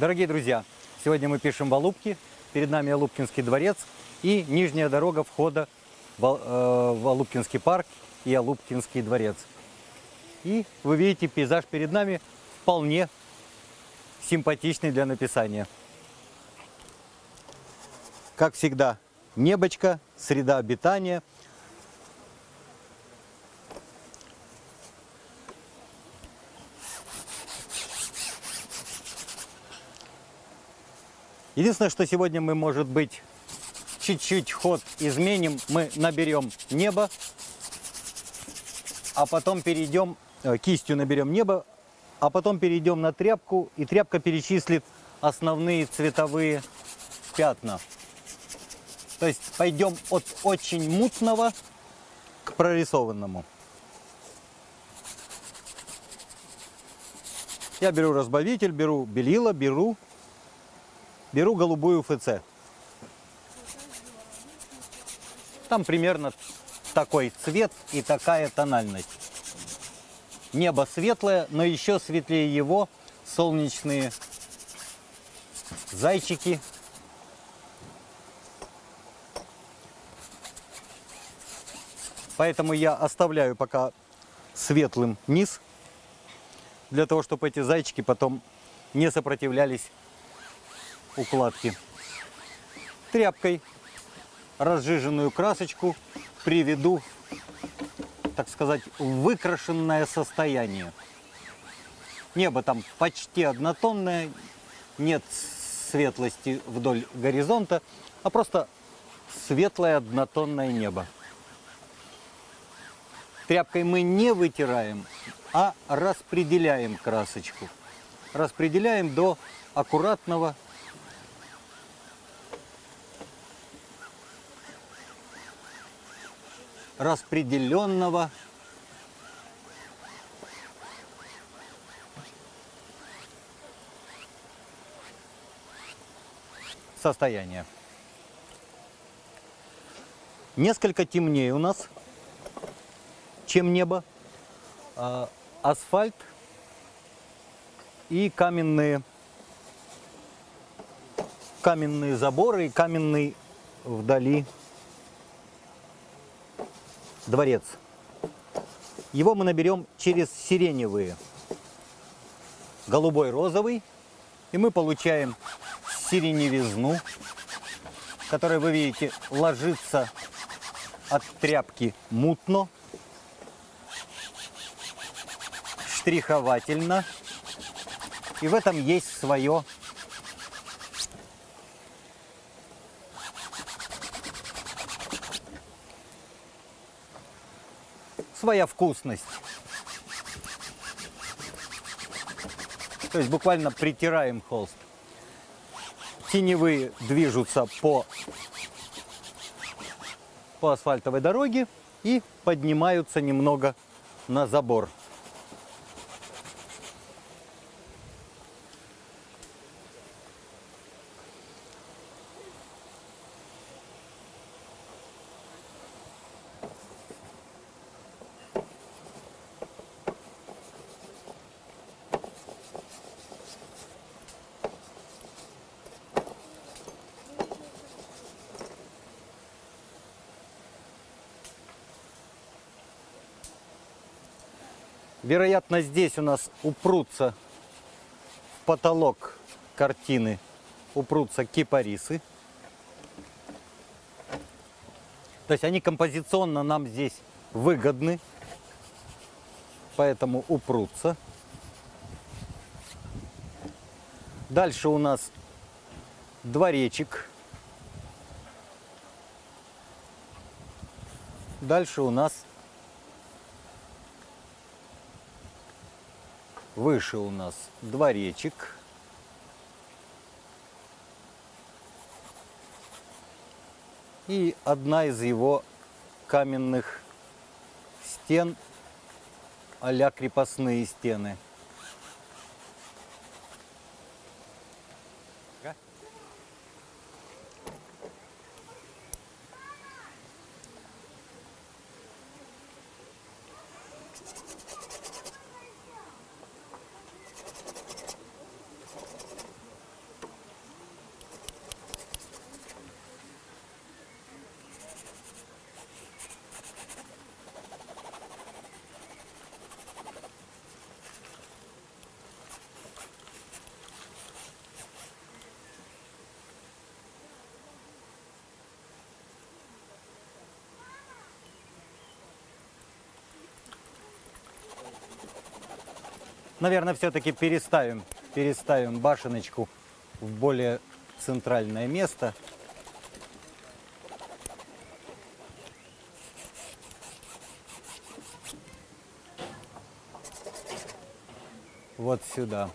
Дорогие друзья, сегодня мы пишем в Алупке. Перед нами Алупкинский дворец и нижняя дорога входа э, в Алупкинский парк и Алупкинский дворец. И вы видите, пейзаж перед нами вполне симпатичный для написания. Как всегда, небочка, среда обитания. Единственное, что сегодня мы, может быть, чуть-чуть ход изменим. Мы наберем небо, а потом перейдем, э, кистью наберем небо, а потом перейдем на тряпку, и тряпка перечислит основные цветовые пятна. То есть пойдем от очень мутного к прорисованному. Я беру разбавитель, беру белила, беру, беру голубую ФЦ. Там примерно такой цвет и такая тональность. Небо светлое, но еще светлее его солнечные зайчики. Поэтому я оставляю пока светлым низ, для того, чтобы эти зайчики потом не сопротивлялись укладке. Тряпкой разжиженную красочку приведу, так сказать, в выкрашенное состояние. Небо там почти однотонное, нет светлости вдоль горизонта, а просто светлое однотонное небо. Тряпкой мы не вытираем, а распределяем красочку. Распределяем до аккуратного распределенного состояния. Несколько темнее у нас, чем небо. А, Асфальт и каменные, каменные заборы и каменный вдали дворец. Его мы наберем через сиреневые. Голубой, розовый. И мы получаем сиреневизну, которая, вы видите, ложится от тряпки мутно, штриховательно. И в этом есть свое своя вкусность. То есть буквально притираем холст. Теневые движутся по, по асфальтовой дороге и поднимаются немного на забор. Вероятно, здесь у нас упрутся в потолок картины, упрутся кипарисы. То есть они композиционно нам здесь выгодны, поэтому упрутся. Дальше у нас дворечек. Дальше у нас Выше у нас дворечек. И одна из его каменных стен а крепостные стены. Наверное, все-таки переставим, переставим башеночку в более центральное место. Вот сюда.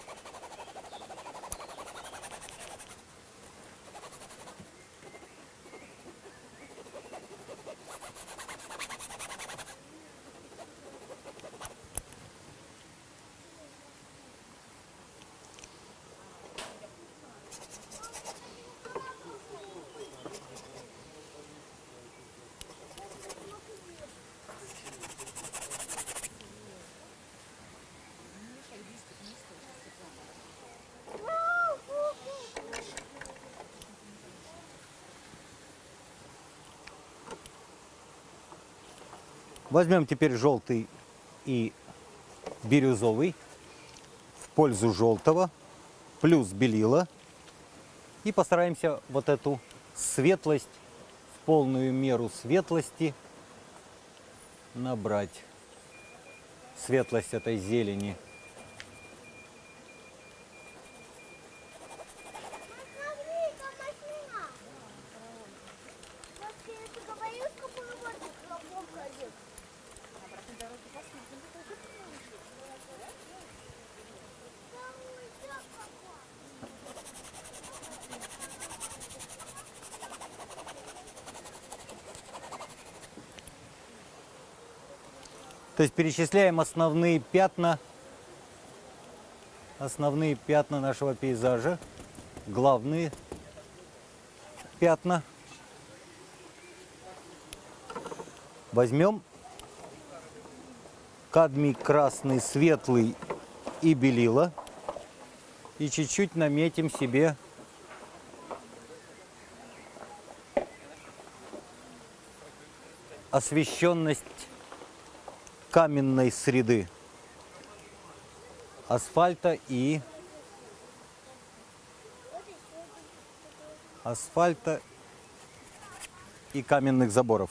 Возьмем теперь желтый и бирюзовый в пользу желтого, плюс белила. И постараемся вот эту светлость, в полную меру светлости набрать. Светлость этой зелени. То есть перечисляем основные пятна, основные пятна нашего пейзажа, главные пятна. Возьмем кадмий красный, светлый и белила и чуть-чуть наметим себе освещенность каменной среды асфальта и асфальта и каменных заборов.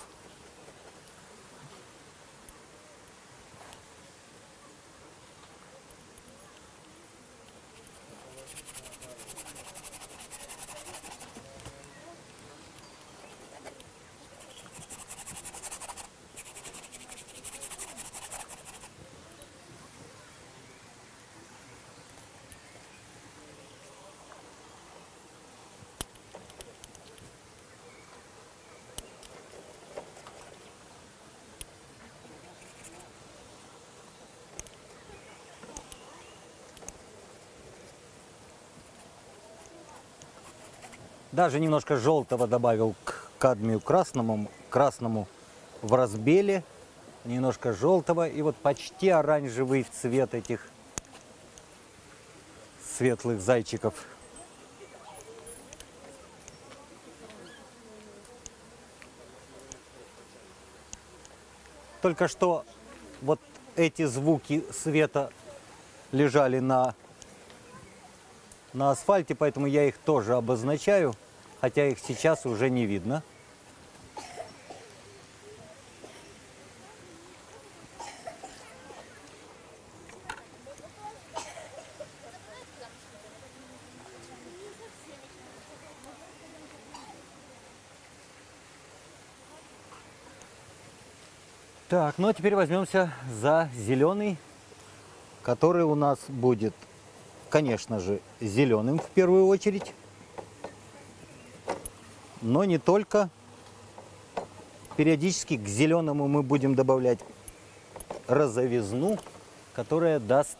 Даже немножко желтого добавил к кадмию красному, красному в разбеле. Немножко желтого и вот почти оранжевый цвет этих светлых зайчиков. Только что вот эти звуки света лежали на, на асфальте, поэтому я их тоже обозначаю, хотя их сейчас уже не видно. Так, ну а теперь возьмемся за зеленый, который у нас будет, конечно же, зеленым в первую очередь. Но не только. Периодически к зеленому мы будем добавлять розовизну, которая даст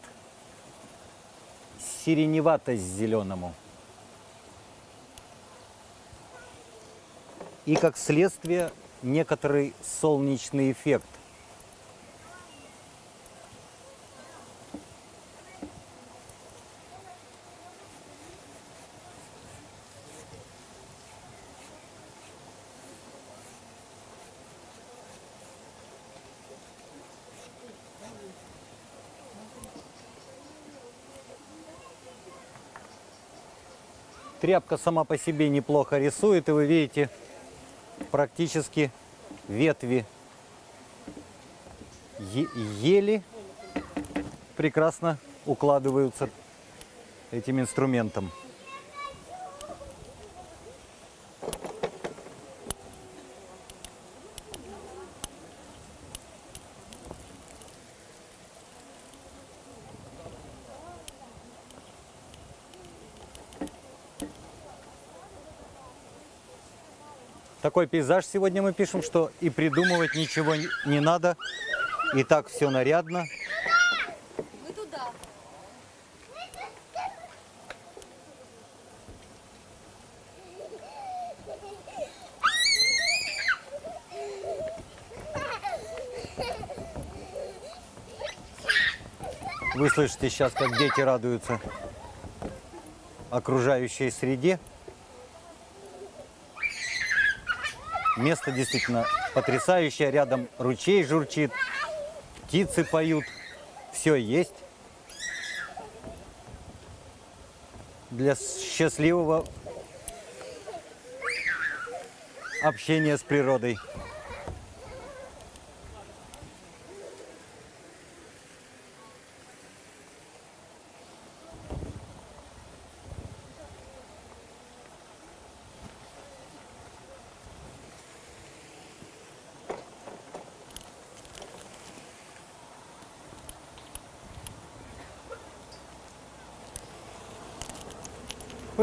сиреневатость зеленому. И как следствие некоторый солнечный эффект. Тряпка сама по себе неплохо рисует, и вы видите практически ветви е- ели прекрасно укладываются этим инструментом. Такой пейзаж сегодня мы пишем, что и придумывать ничего не- надо. И так все нарядно. Вы слышите сейчас, как дети радуются окружающей среде. Место действительно потрясающее. Рядом ручей журчит, птицы поют. Все есть. Для счастливого общения с природой.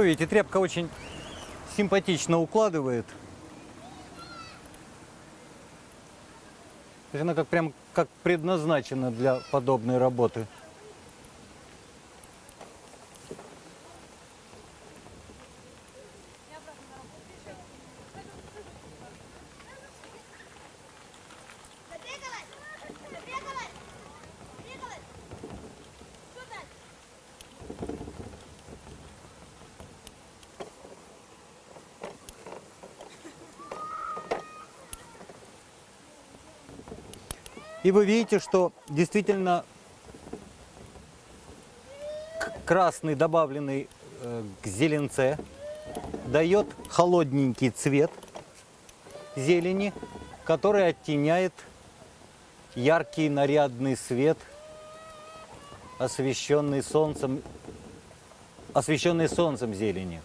Вы видите, тряпка очень симпатично укладывает. Она как прям как предназначена для подобной работы. И вы видите, что действительно красный, добавленный э, к зеленце, дает холодненький цвет зелени, который оттеняет яркий нарядный свет, освещенный солнцем, освещенный солнцем зелени.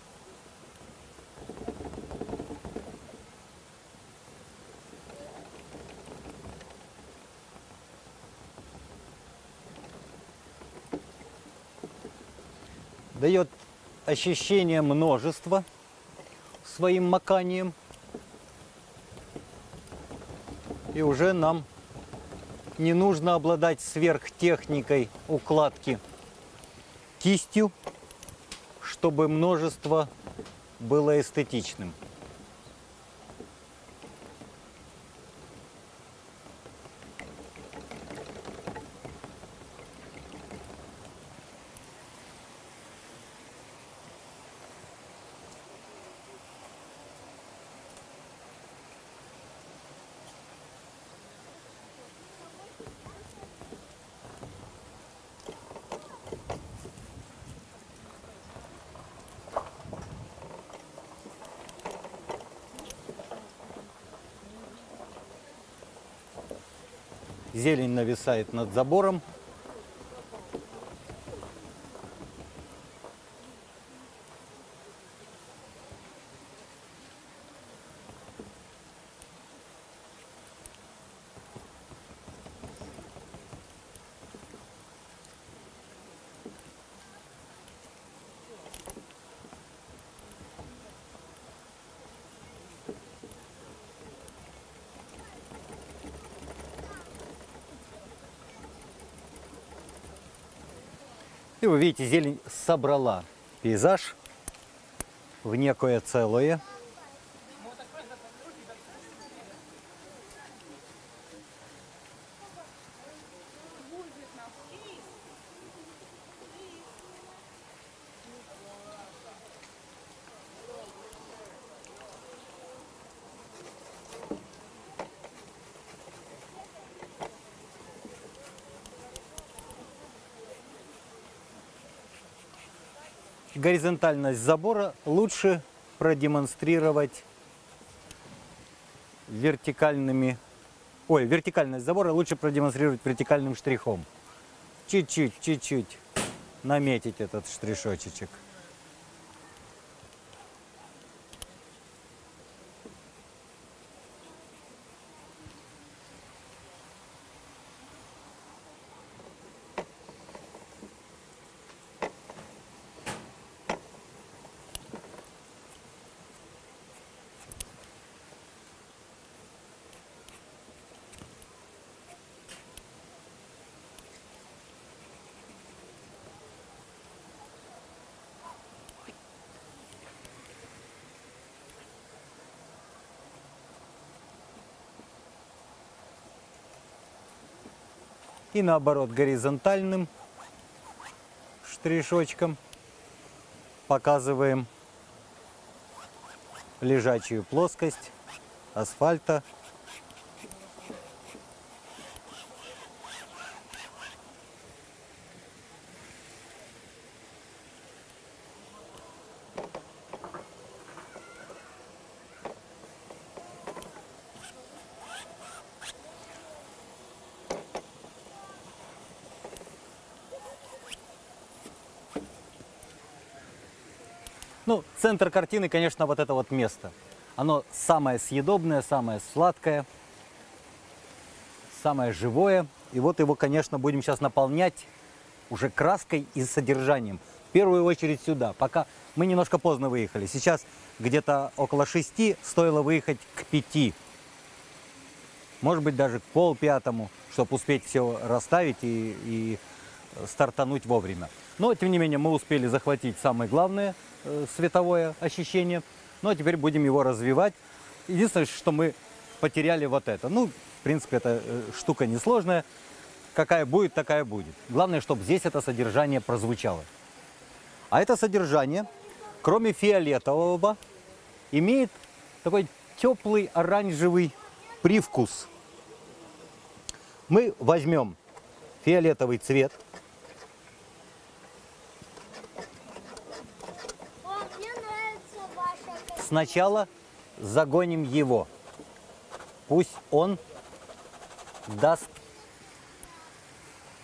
дает ощущение множества своим маканием. И уже нам не нужно обладать сверхтехникой укладки кистью, чтобы множество было эстетичным. Зелень нависает над забором. Вы видите, зелень собрала пейзаж в некое целое. Горизонтальность забора лучше продемонстрировать вертикальными... Ой, вертикальность забора лучше продемонстрировать вертикальным штрихом. Чуть-чуть, чуть-чуть. наметить этот штришочек. И наоборот горизонтальным штришочком показываем лежачую плоскость асфальта. Центр картины, конечно, вот это вот место. Оно самое съедобное, самое сладкое, самое живое. И вот его, конечно, будем сейчас наполнять уже краской и содержанием. В первую очередь сюда. Пока мы немножко поздно выехали. Сейчас где-то около шести стоило выехать к пяти. Может быть, даже к полпятому, чтобы успеть все расставить и, и стартануть вовремя. Но, тем не менее, мы успели захватить самое главное световое ощущение. Ну, а теперь будем его развивать. Единственное, что мы потеряли вот это. Ну, в принципе, эта э, штука несложная. Какая будет, такая будет. Главное, чтобы здесь это содержание прозвучало. А это содержание, кроме фиолетового, имеет такой теплый оранжевый привкус. Мы возьмем фиолетовый цвет, О, мне нравится ваша картина. Сначала загоним его. Пусть он даст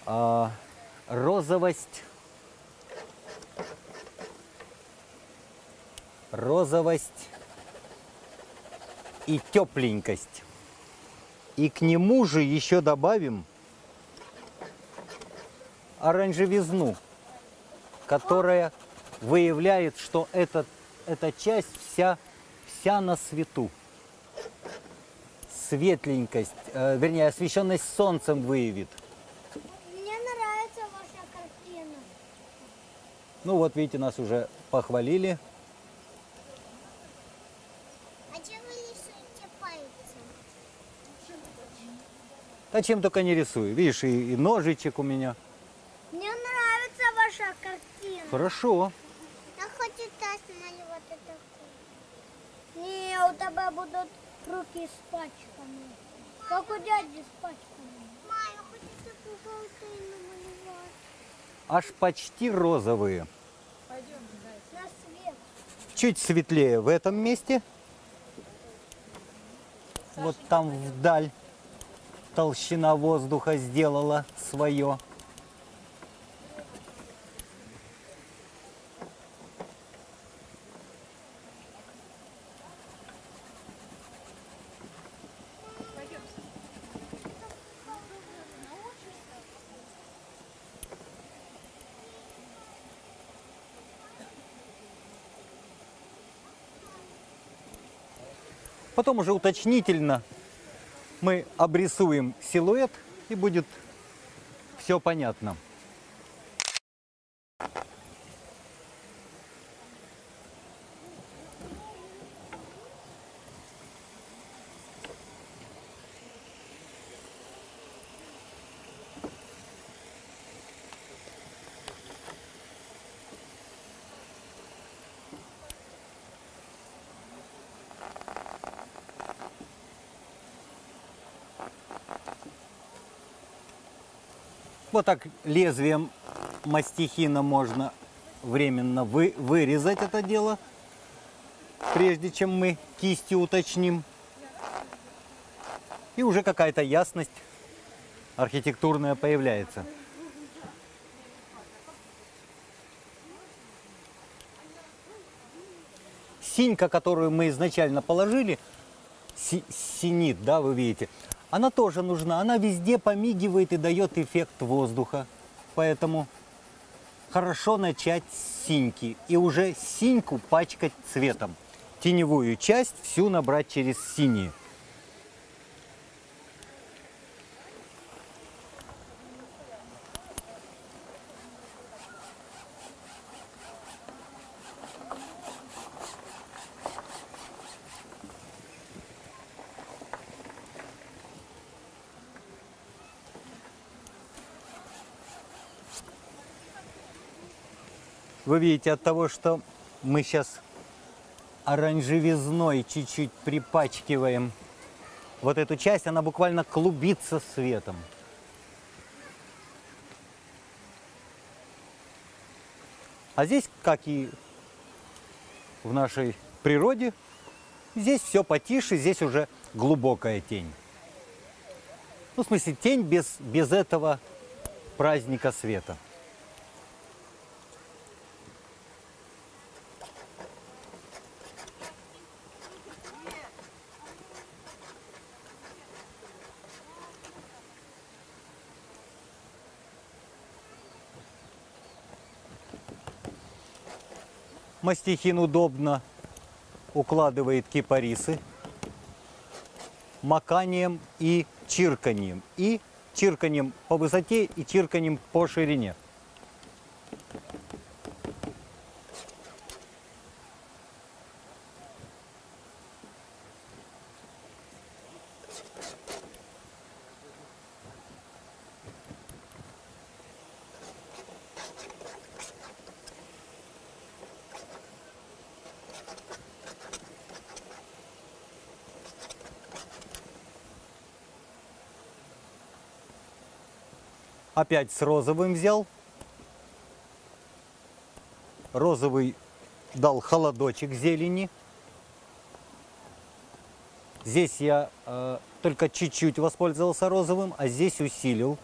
а, розовость, розовость и тепленькость. И к нему же еще добавим оранжевизну, которая выявляет, что этот, эта часть вся, вся на свету. Светленькость, э, вернее, освещенность солнцем выявит. Мне нравится ваша картина. Ну вот, видите, нас уже похвалили. А чем вы рисуете пальцем? Да чем только не рисую. Видишь, и, и ножичек у меня. Мне нравится ваша картина. Хорошо. Я хочу теж малювати таку. Ні, у тебе будуть руки з пачками. Як у дяді з пачками. Ма, я хочу таку паутину малювати. Аж почти розовые. На світ. Чуть светлее в этом месте. Вот там вдаль толщина воздуха сделала свое. Потом уже уточнительно мы обрисуем силуэт и будет все понятно. Вот так лезвием мастихина можно временно вы, вырезать это дело, прежде чем мы кисти уточним. И уже какая-то ясность архитектурная появляется. Синька, которую мы изначально положили, си синит, да, вы видите, она тоже нужна. Она везде помигивает и дает эффект воздуха. Поэтому хорошо начать с синьки и уже синьку пачкать цветом. Теневую часть всю набрать через синие. Вы видите, от того, что мы сейчас оранжевизной чуть-чуть припачкиваем вот эту часть, она буквально клубится светом. А здесь, как и в нашей природе, здесь все потише, здесь уже глубокая тень. Ну, в смысле, тень без, без этого праздника света. Мастихин удобно укладывает кипарисы маканием и чирканием. И чирканием по высоте и чирканием по ширине. Опять с розовым взял. Розовый дал холодочек зелени. Здесь я э, только чуть-чуть воспользовался розовым, а здесь усилил.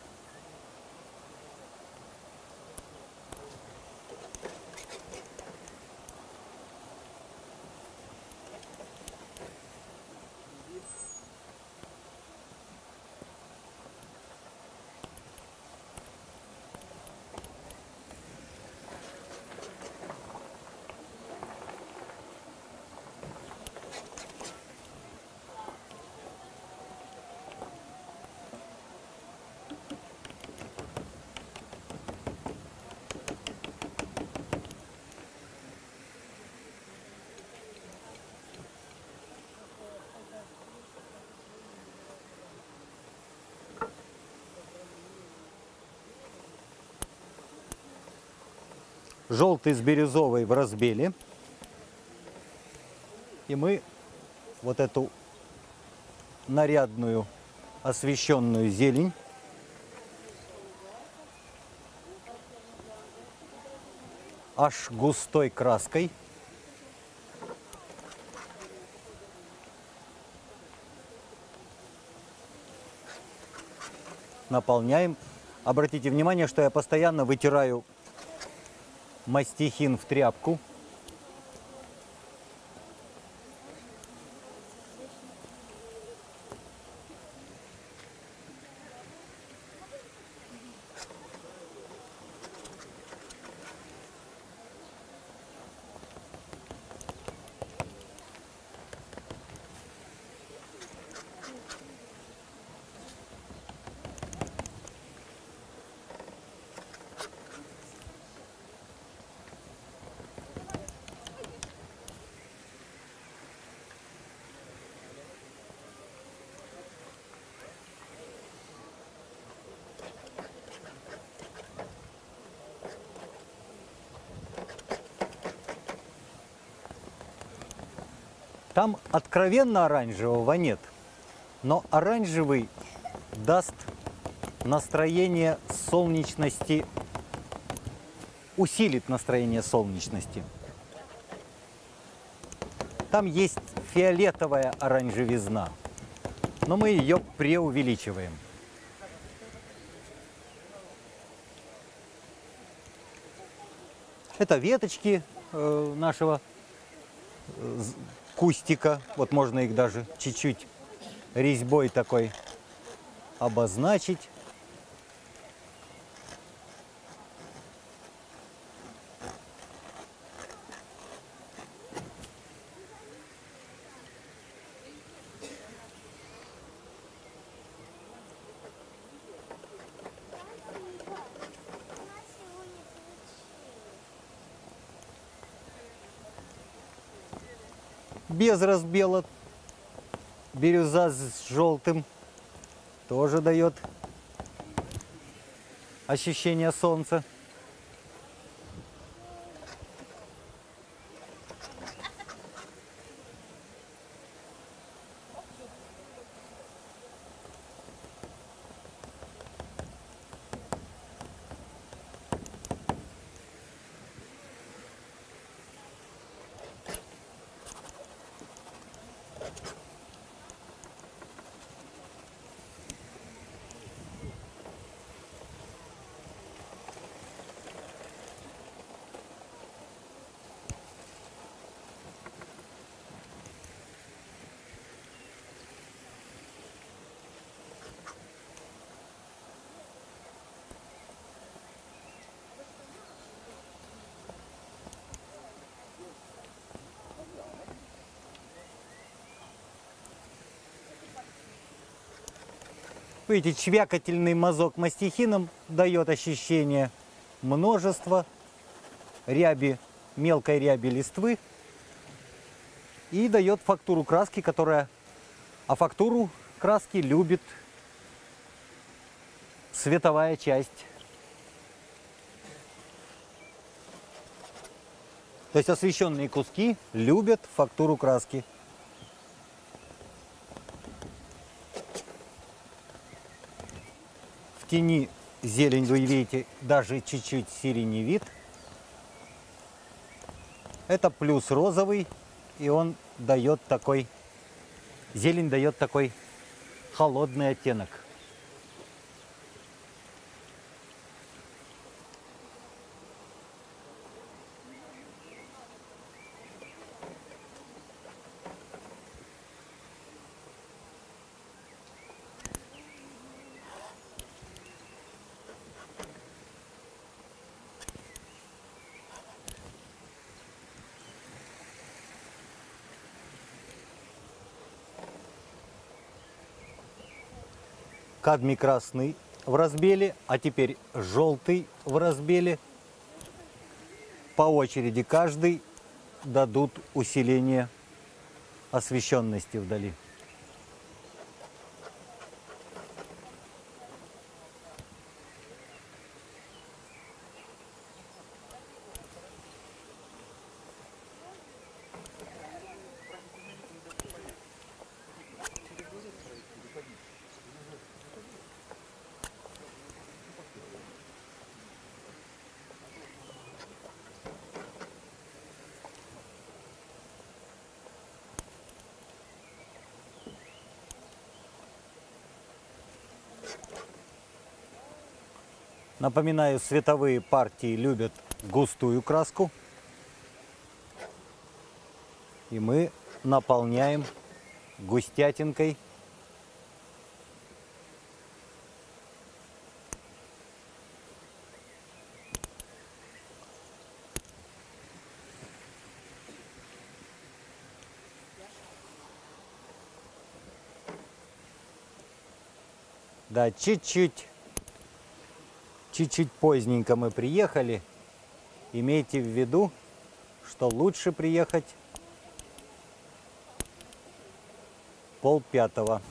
Желтый с бирюзовой в разбеле. И мы вот эту нарядную освещенную зелень аж густой краской наполняем. Обратите внимание, что я постоянно вытираю мастихин в тряпку. Там откровенно оранжевого нет, но оранжевый даст настроение солнечности, усилит настроение солнечности. Там есть фиолетовая оранжевизна, но мы ее преувеличиваем. Это веточки э, нашего э, кустика. Вот можно их даже чуть-чуть резьбой такой обозначить. Без разбела. Бирюза с желтым тоже дает ощущение солнца. Видите, чвякательный мазок мастихином дает ощущение множества ряби, мелкой ряби листвы и дает фактуру краски, которая, а фактуру краски любит световая часть. То есть освещенные куски любят фактуру краски. Тени зелень, вы видите, даже чуть-чуть сиреневит. Это плюс розовый, и он дает такой, зелень дает такой холодный оттенок. Кадмий красный в разбеле, а теперь желтый в разбеле. По очереди каждый дадут усиление освещенности вдали. Напоминаю, световые партии любят густую краску. И мы наполняем густятинкой Да, чуть-чуть, чуть-чуть поздненько мы приехали. Имейте в виду, что лучше приехать пол пятого.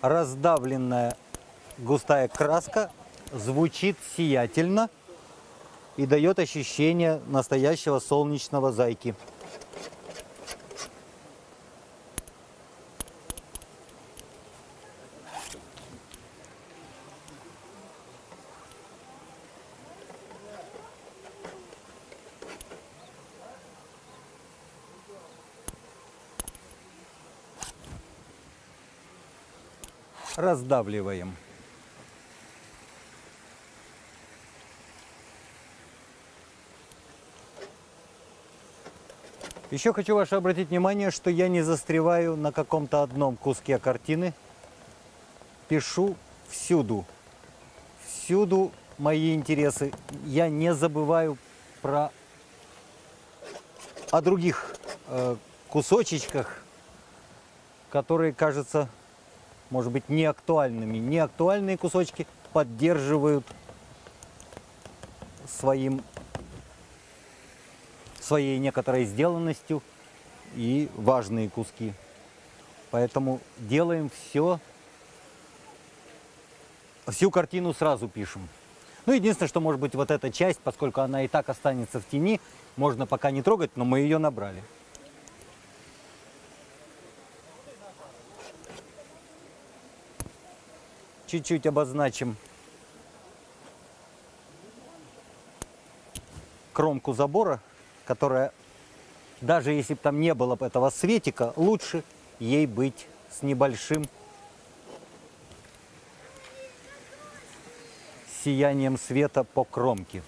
раздавленная густая краска, звучит сиятельно и дает ощущение настоящего солнечного зайки. раздавливаем. Еще хочу ваше обратить внимание, что я не застреваю на каком-то одном куске картины. Пишу всюду. Всюду мои интересы. Я не забываю про о других э, кусочечках, которые кажутся, может быть, неактуальными. Неактуальные кусочки поддерживают своим своей некоторой сделанностью и важные куски. Поэтому делаем все, всю картину сразу пишем. Ну, единственное, что может быть вот эта часть, поскольку она и так останется в тени, можно пока не трогать, но мы ее набрали. Чуть-чуть обозначим кромку забора, которая, даже если бы там не было бы этого светика, лучше ей быть с небольшим сиянием света по кромке.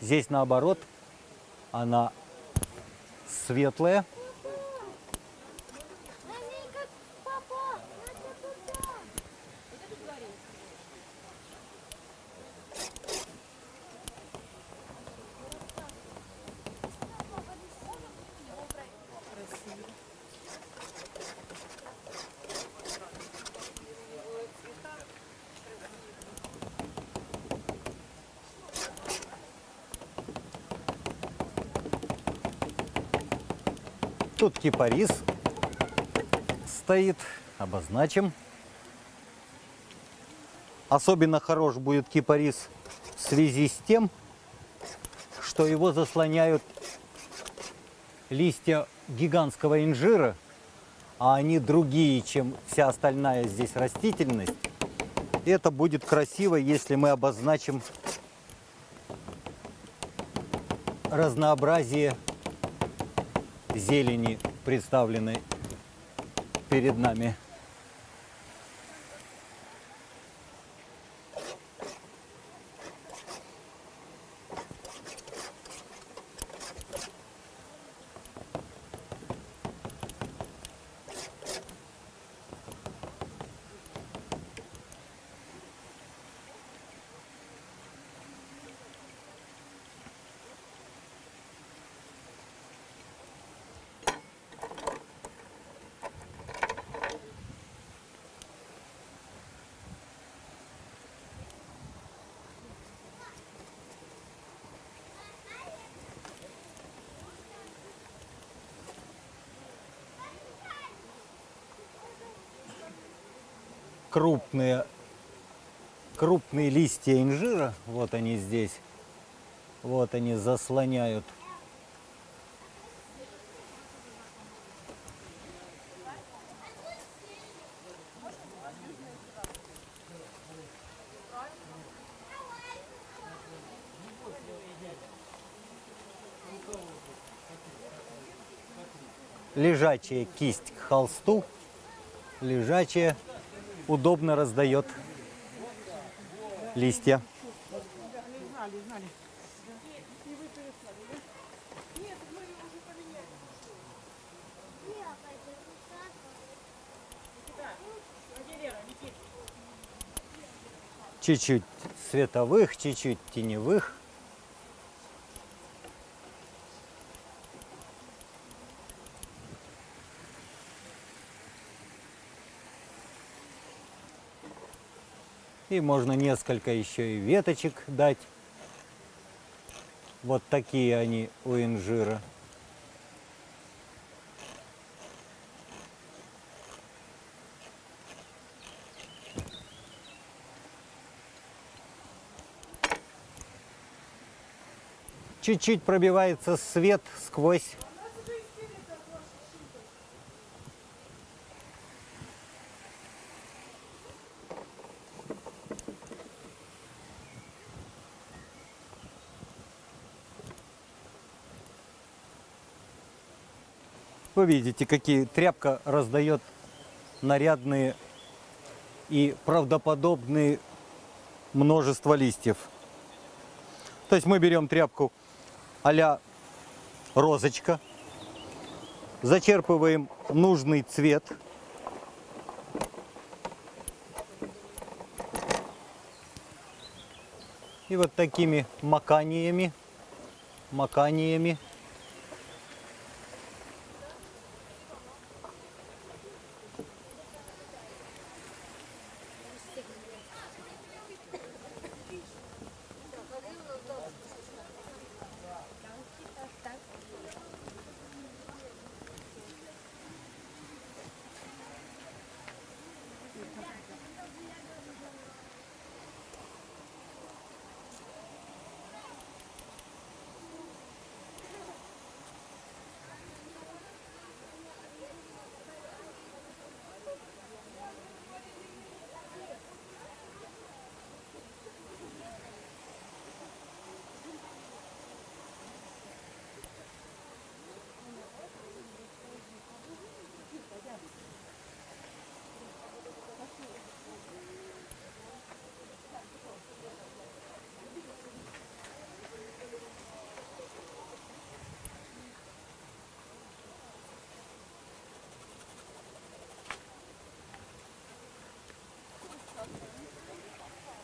Здесь наоборот, она светлая. Кипарис стоит, обозначим. Особенно хорош будет кипарис в связи с тем, что его заслоняют листья гигантского инжира, а они другие, чем вся остальная здесь растительность. Это будет красиво, если мы обозначим разнообразие зелени, представленной перед нами. Крупные, крупные листья инжира, вот они здесь, вот они заслоняют. Лежачая кисть к холсту, лежачая удобно раздает листья. Чуть-чуть световых, чуть-чуть теневых. И можно несколько еще и веточек дать. Вот такие они у инжира. Чуть-чуть пробивается свет сквозь Вы видите, какие тряпка раздает нарядные и правдоподобные множество листьев. То есть мы берем тряпку а розочка, зачерпываем нужный цвет. И вот такими маканиями, маканиями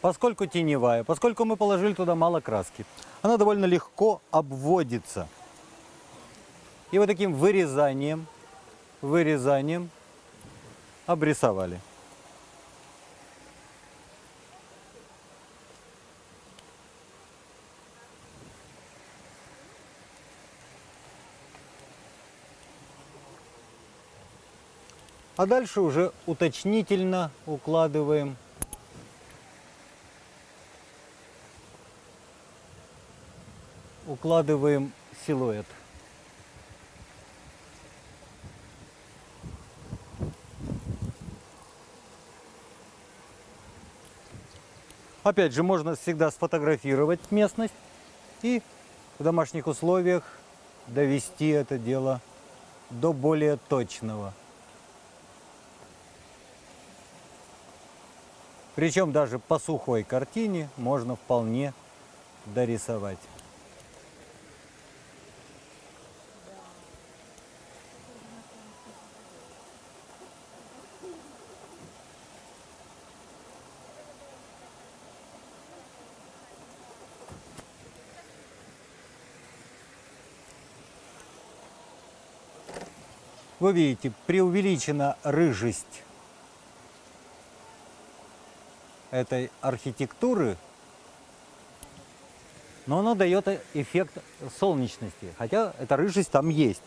Поскольку теневая, поскольку мы положили туда мало краски, она довольно легко обводится. И вот таким вырезанием, вырезанием обрисовали. А дальше уже уточнительно укладываем укладываем силуэт. Опять же, можно всегда сфотографировать местность и в домашних условиях довести это дело до более точного. Причем даже по сухой картине можно вполне дорисовать. Вы видите, преувеличена рыжесть этой архитектуры, но она дает эффект солнечности, хотя эта рыжесть там есть.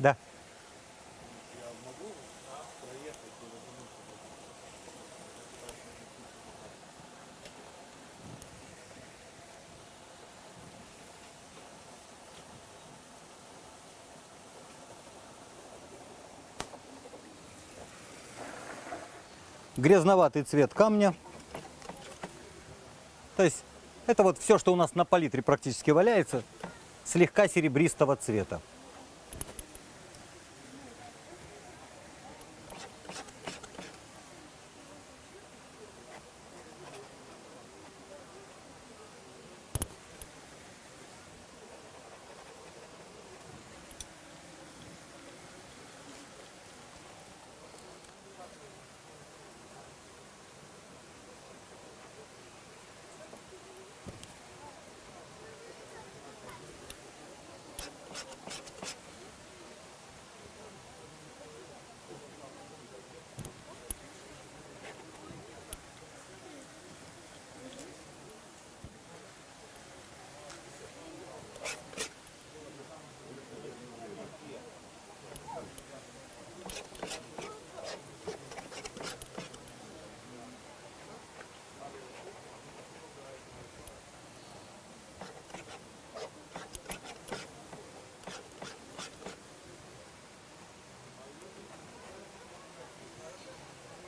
Да. Грязноватый цвет камня. То есть это вот все, что у нас на палитре практически валяется, слегка серебристого цвета.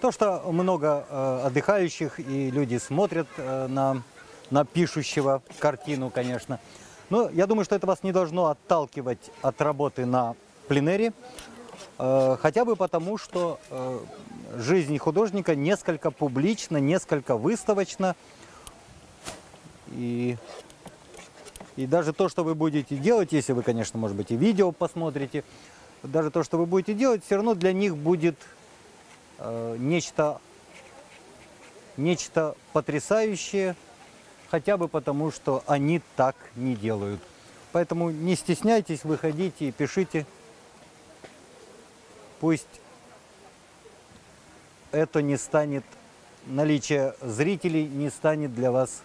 То, что много э, отдыхающих и люди смотрят э, на, на пишущего картину, конечно. Но я думаю, что это вас не должно отталкивать от работы на пленэре, э, хотя бы потому, что э, жизнь художника несколько публична, несколько выставочна. И, и даже то, что вы будете делать, если вы, конечно, может быть, и видео посмотрите, даже то, что вы будете делать, все равно для них будет нечто, нечто потрясающее, хотя бы потому, что они так не делают. Поэтому не стесняйтесь, выходите и пишите. Пусть это не станет, наличие зрителей не станет для вас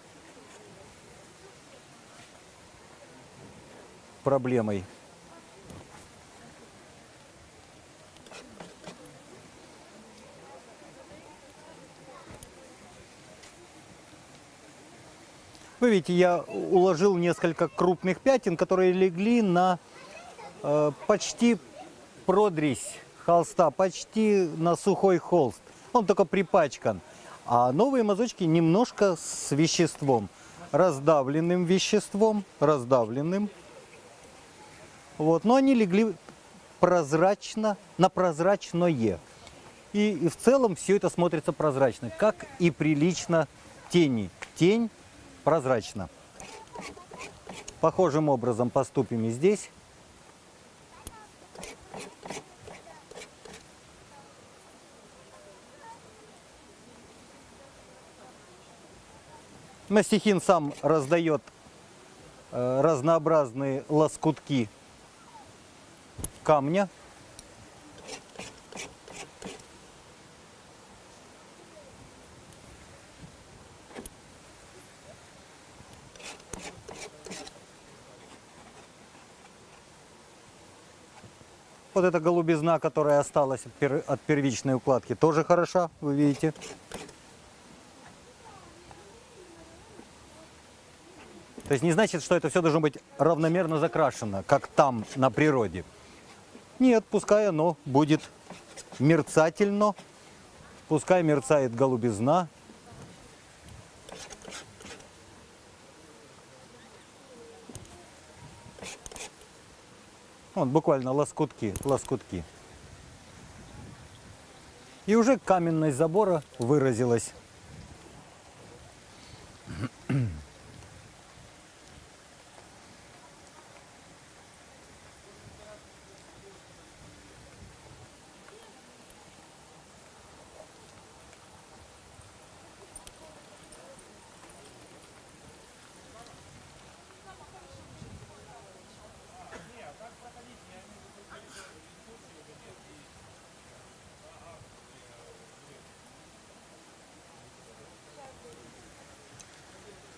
проблемой. Вы видите, я уложил несколько крупных пятен, которые легли на э, почти продресь холста, почти на сухой холст. Он только припачкан. А новые мазочки немножко с веществом. Раздавленным веществом, раздавленным. Вот. Но они легли прозрачно, на прозрачное. И, и в целом все это смотрится прозрачно, как и прилично тени. Тень прозрачно. Похожим образом поступим и здесь. Мастихин сам раздает э, разнообразные лоскутки камня. Вот эта голубизна, которая осталась от пер- от первичной укладки, тоже хороша, вы видите. То есть не значит, что это все должно быть равномерно закрашено, как там на природе. Нет, пускай оно будет мерцательно, пускай мерцает голубизна. Вот буквально лоскутки, лоскутки. И уже каменность забора выразилась.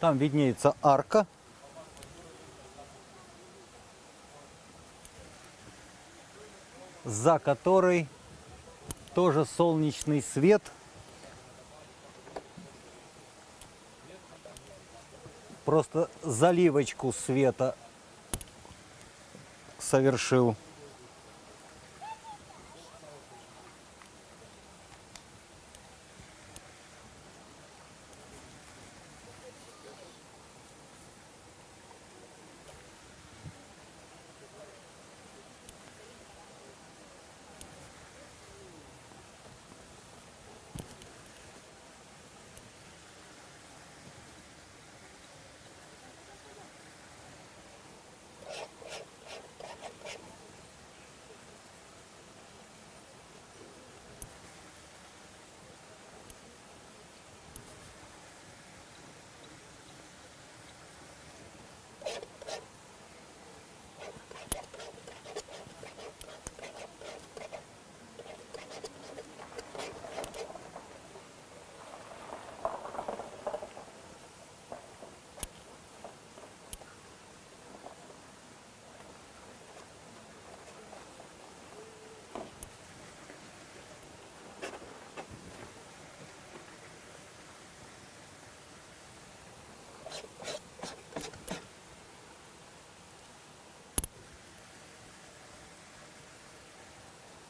Там виднеется арка. За которой тоже солнечный свет. Просто заливочку света совершил.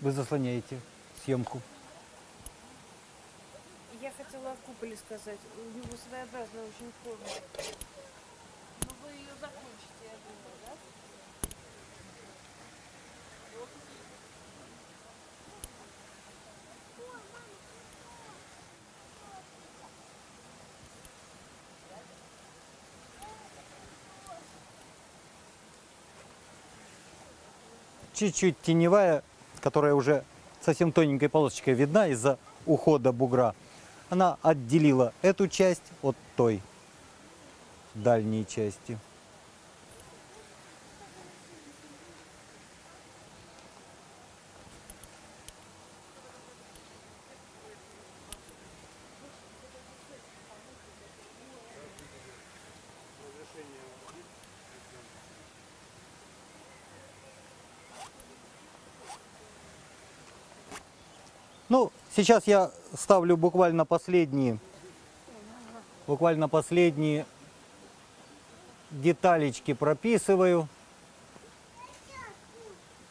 вы заслоняете съемку? Я хотела о куполе сказать. У него своеобразная очень форма. Но вы ее закончите, я думаю, да? Чуть-чуть теневая, которая уже совсем тоненькой полосочкой видна из-за ухода бугра. Она отделила эту часть от той дальней части. Ну, сейчас я ставлю буквально последние, буквально последние деталечки прописываю.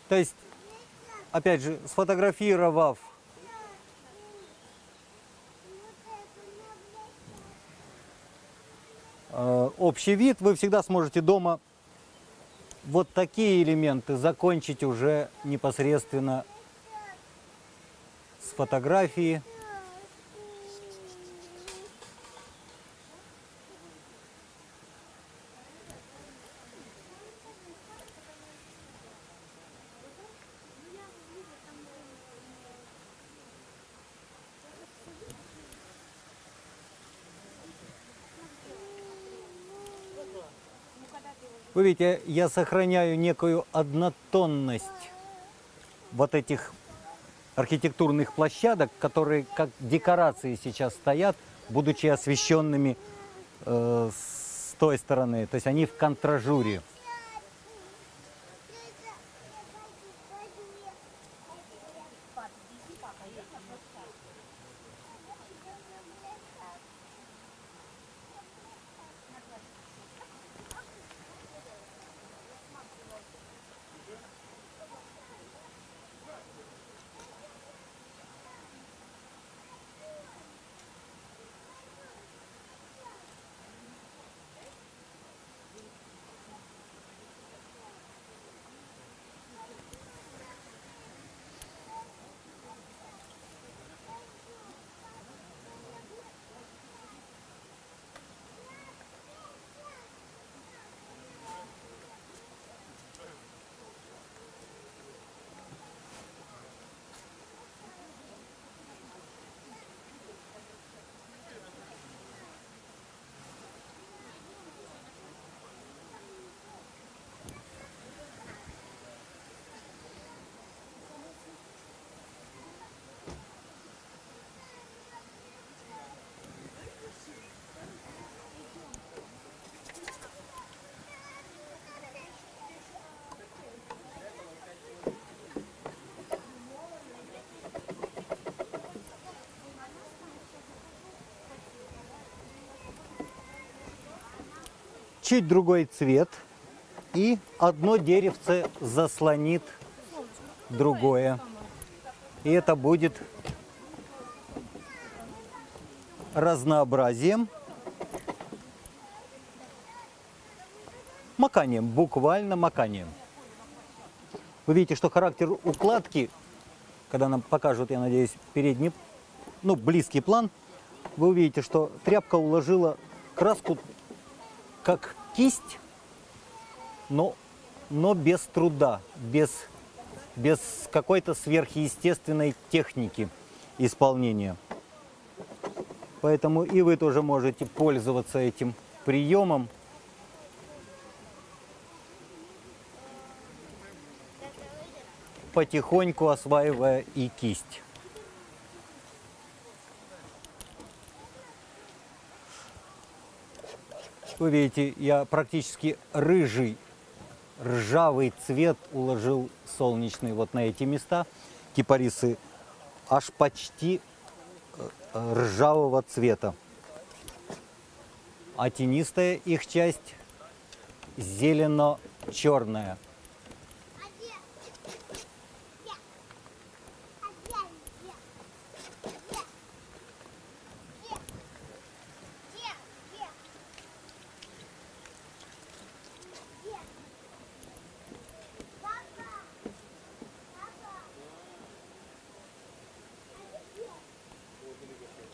То есть, опять же, сфотографировав э, общий вид, вы всегда сможете дома вот такие элементы закончить уже непосредственно с фотографии. Вы видите, я сохраняю некую однотонность вот этих архитектурных площадок, которые как декорации сейчас стоят, будучи освещенными э, с той стороны. То есть они в контражуре. Чуть другой цвет, и одно деревце заслонит другое. И это будет разнообразием, маканием, буквально маканием. Вы видите, что характер укладки, когда нам покажут, я надеюсь, передний, ну, близкий план, вы увидите, что тряпка уложила краску как кисть, но, но без труда, без, без какой-то сверхъестественной техники исполнения. Поэтому и вы тоже можете пользоваться этим приемом. потихоньку осваивая и кисть. Вы видите, я практически рыжий, ржавый цвет уложил солнечный вот на эти места. Кипарисы аж почти э, ржавого цвета. А тенистая их часть зелено-черная.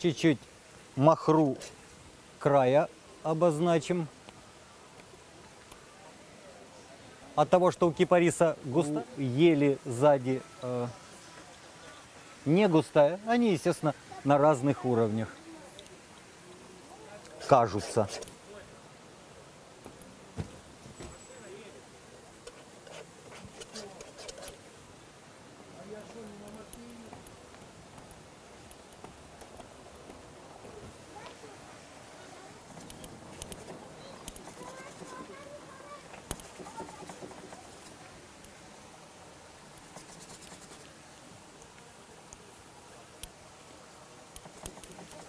Чуть-чуть махру края обозначим. От того, что у кипариса густо, ели сзади э, не густая, они, естественно, на разных уровнях кажутся.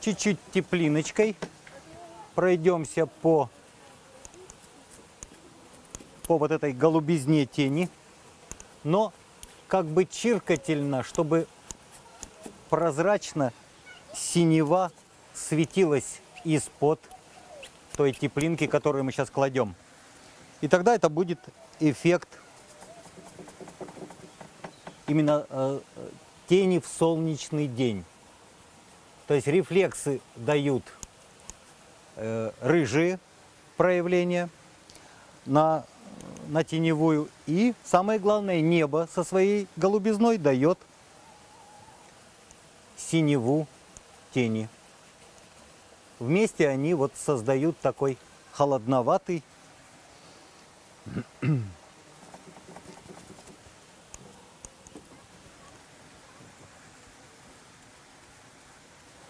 Чуть-чуть теплиночкой пройдемся по, по вот этой голубизне тени, но как бы чиркательно, чтобы прозрачно синева светилась из-под той теплинки, которую мы сейчас кладем. И тогда это будет эффект именно э, тени в солнечный день. То есть рефлексы дают э, рыжие проявления на, на теневую. И самое главное, небо со своей голубизной дает синеву тени. Вместе они вот создают такой холодноватый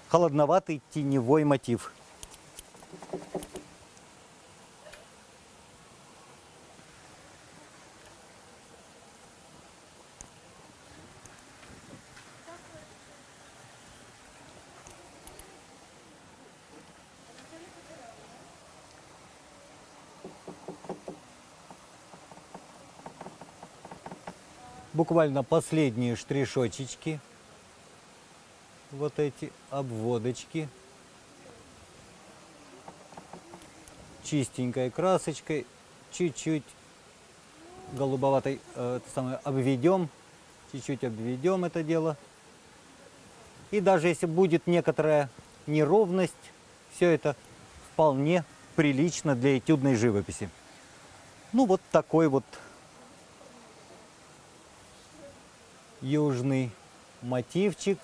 холодноватый теневой мотив. Буквально последние штришочечки вот эти обводочки чистенькой красочкой, чуть-чуть голубоватой э, это обведем, чуть-чуть обведем это дело. И даже если будет некоторая неровность, все это вполне прилично для этюдной живописи. Ну вот такой вот южный мотивчик.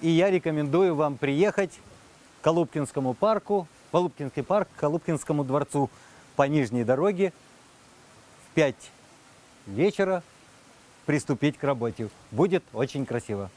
И я рекомендую вам приехать к Колубкинскому парку, Колубкинский парк, к Колубкинскому дворцу по Нижней дороге в 5 вечера приступить к работе. Будет очень красиво.